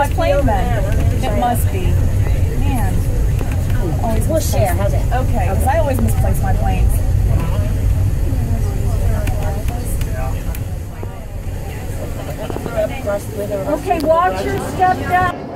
on my plane then. It must be. Man. Always We'll share. How's it? Okay, because I always misplace my planes. Okay, watch your step down.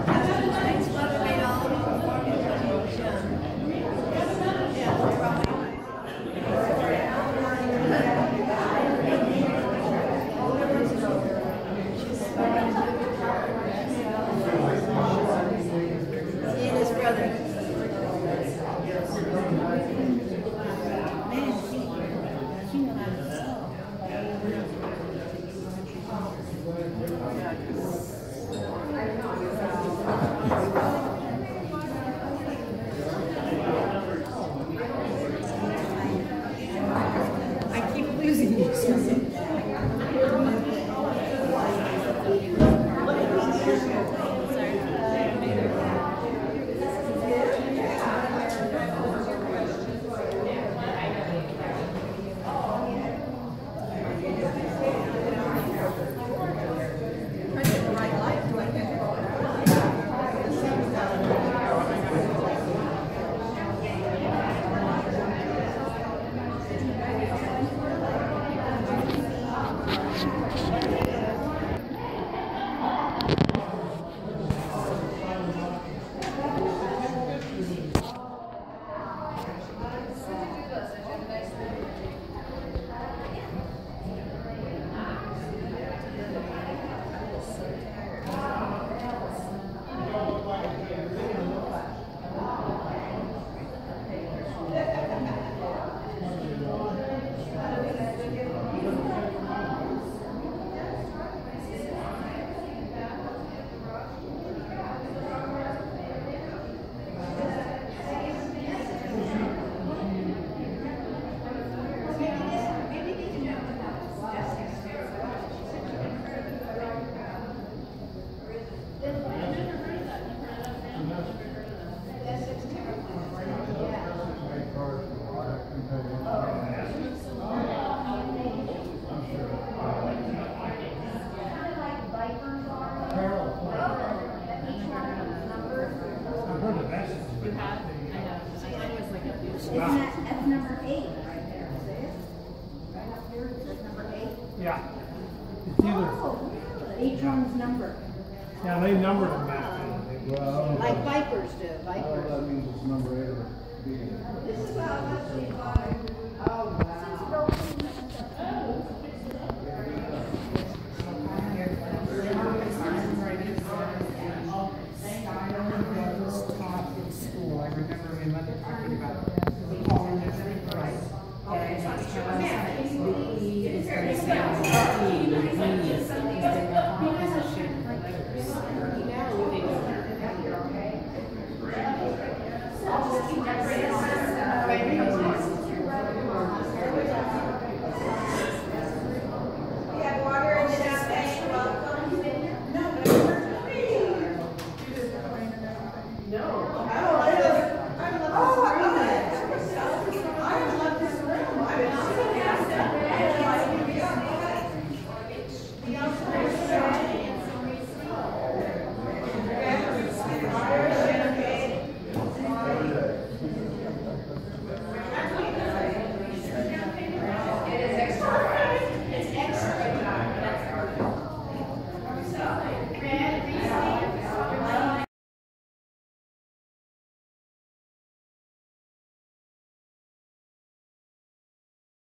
That's number eight right there, see it? Right up here, is that number eight? Yeah. It's either. Oh, really? Each number. Yeah, they numbered them back. Well, Like Vipers do, Vipers. that means it's number eight or B. This is how much we buy. Oh. I remember my mother talking about